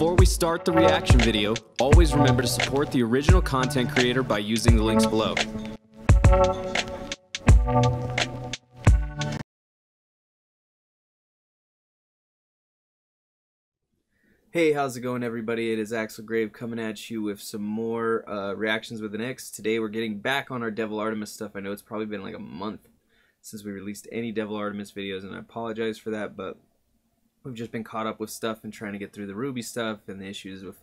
Before we start the reaction video, always remember to support the original content creator by using the links below. Hey, how's it going, everybody? It is Axel Grave coming at you with some more uh, reactions with an X. Today, we're getting back on our Devil Artemis stuff. I know it's probably been like a month since we released any Devil Artemis videos, and I apologize for that, but we've just been caught up with stuff and trying to get through the Ruby stuff and the issues with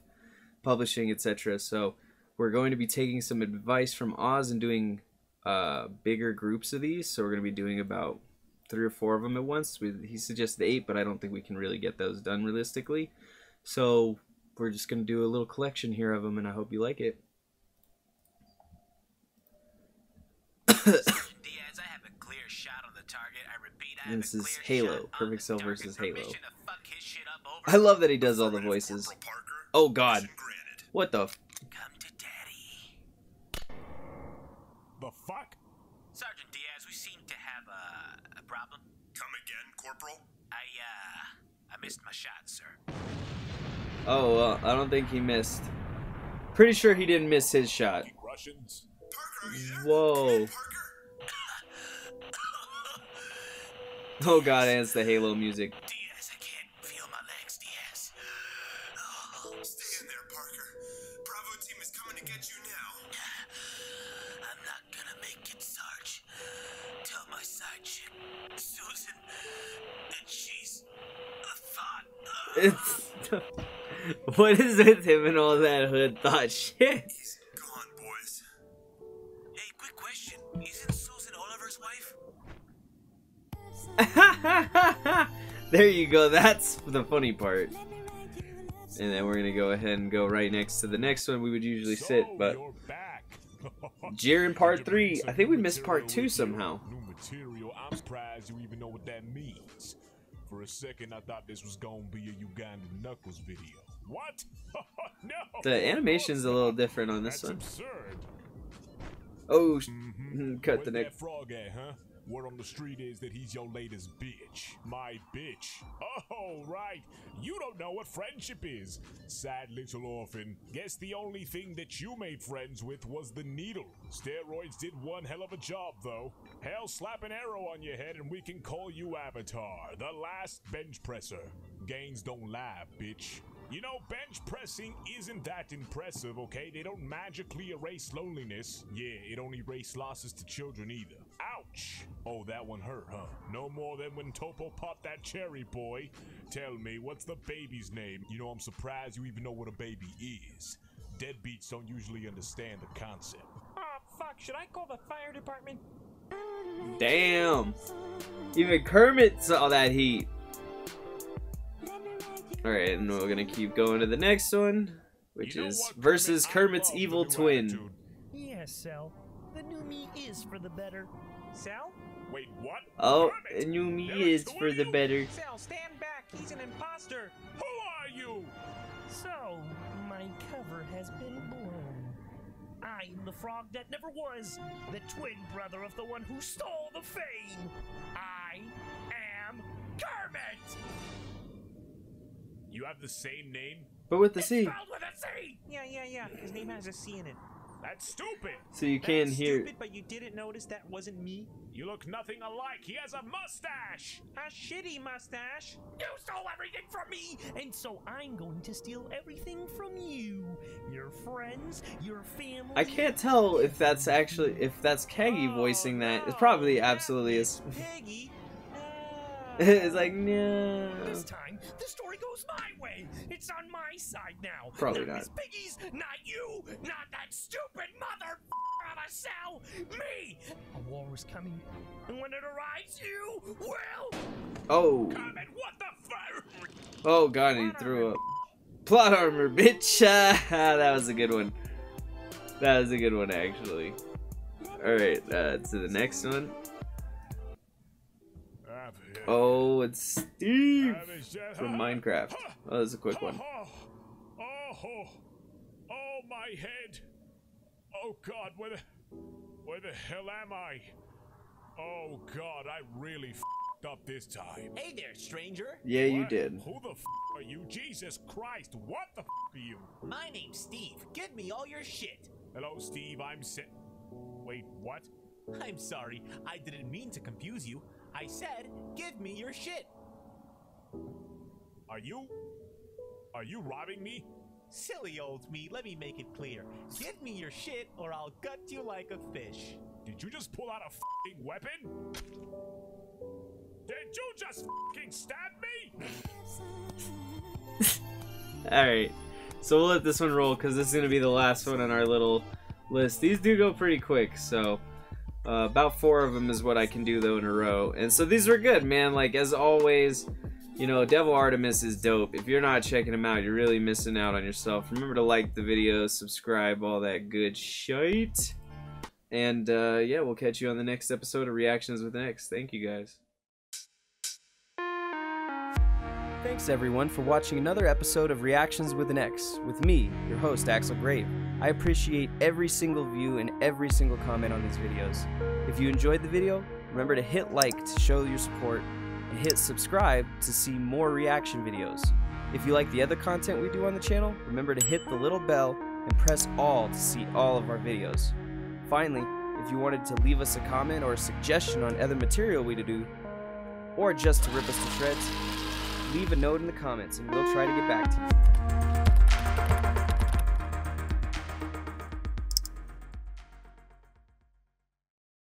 publishing, etc. So, we're going to be taking some advice from Oz and doing uh, bigger groups of these. So, we're going to be doing about three or four of them at once. We, he suggested eight, but I don't think we can really get those done realistically. So we're just going to do a little collection here of them, and I hope you like it. this is Halo, Perfect Cell versus Halo. I love that he does all the voices. Oh god. What the Come to daddy. The fuck? Sergeant Diaz, we seem to have a, a problem. Come again, Corporal? I, uh, I missed my shot, sir. Oh, well, I don't think he missed. Pretty sure he didn't miss his shot. Whoa. Oh god, and it's the Halo music. Diaz, I can't feel my legs, Diaz. Oh, stay in there, Parker. Bravo team is coming to get you now. I'm not gonna make it, Sarge. Tell my side chick, Susan, that she's a thought. It's... what is with him and all that hood thought shit? He's gone, boys. Hey, quick question. Isn't Susan Oliver's wife? there you go. That's the funny part. And then we're gonna go ahead and go right next to the next one we would usually sit, but Jiren part three. I think we missed part two somehow. New material. I'm surprised you even know what that means. For a second, I thought this was gonna be a Ugandan Knuckles video. What? no. The animation's a little different on this That's one. absurd. Oh, Mm -hmm. cut the neck. frog at, huh? Word on the street is that he's your latest bitch. My bitch. Oh, right. You don't know what friendship is. Sad little orphan. Guess the only thing that you made friends with was the needle. Steroids did one hell of a job, though. Hell, slap an arrow on your head and we can call you Avatar, the last bench presser. Gains don't lie, bitch. You know, bench pressing isn't that impressive, okay? They don't magically erase loneliness. Yeah, it don't erase losses to children either. Ouch! Oh, that one hurt, huh? No more than when Toppo popped that cherry, boy. Tell me, what's the baby's name? You know, I'm surprised you even know what a baby is. Deadbeats don't usually understand the concept. Oh, fuck, should I call the fire department? Damn. Even Kermit saw that heat. Alright, and we're gonna keep going to the next one, which You know is what, versus I Kermit's evil twin. attitude. Yes, Cell. The new me is for the better. Cell? Wait, what? Oh, Kermit? a new me Derek, is for are the you? better. Cell, stand back. He's an imposter. Who are you? So, my cover has been blown. I am the frog that never was, the twin brother of the one who stole the fame. I You have the same name? But with the C. Spelled with a C! Yeah, yeah, yeah. His name has a C in it. That's stupid. So you can That's hear. stupid, but you didn't notice that wasn't me? You look nothing alike. He has a mustache. A shitty mustache. You stole everything from me, and so I'm going to steal everything from you. Your friends, your family. I can't tell if that's actually if that's Kagi oh, voicing that. It probably absolutely is. Peggy. it's like no. This time, the story goes my way. It's on my side now. Probably not. not. Piggy's, not you, not that stupid mother of a cell. Me. A war is coming, and when it arrives, you will. Oh. What the fuck? Oh god, he threw up. Plot armor, bitch. that was a good one. That was a good one, actually. Alright, uh, to the next one. Oh, it's Steve from Minecraft. Oh, that's a quick one. Oh, oh, oh, my head. Oh God, where the, where the hell am I? Oh God, I really fed up this time. Hey there, stranger. Yeah, you What? did. Who the f are you? Jesus Christ, what the f are you? My name's Steve. Give me all your shit. Hello, Steve, I'm sit. Wait, what? I'm sorry. I didn't mean to confuse you. I said, give me your shit. Are you. Are you robbing me? Silly old me, let me make it clear. Give me your shit or I'll gut you like a fish. Did you just pull out a fing weapon? Did you just fing stab me? Alright, so we'll let this one roll because this is going to be the last one on our little list. These do go pretty quick, so uh, about four of them is what I can do though in a row. And so these were good, man. Like, as always, you know, Devil Artemis is dope. If you're not checking him out, you're really missing out on yourself. Remember to like the video, subscribe, all that good shite. And uh, yeah, we'll catch you on the next episode of Reactions with X. Thank you guys. Thanks everyone for watching another episode of Reactions with an X with me, your host Axel Grave. I appreciate every single view and every single comment on these videos. If you enjoyed the video, remember to hit like to show your support and hit subscribe to see more reaction videos. If you like the other content we do on the channel, remember to hit the little bell and press all to see all of our videos. Finally, if you wanted to leave us a comment or a suggestion on other material we to do, or just to rip us to shreds, leave a note in the comments and we'll try to get back to you.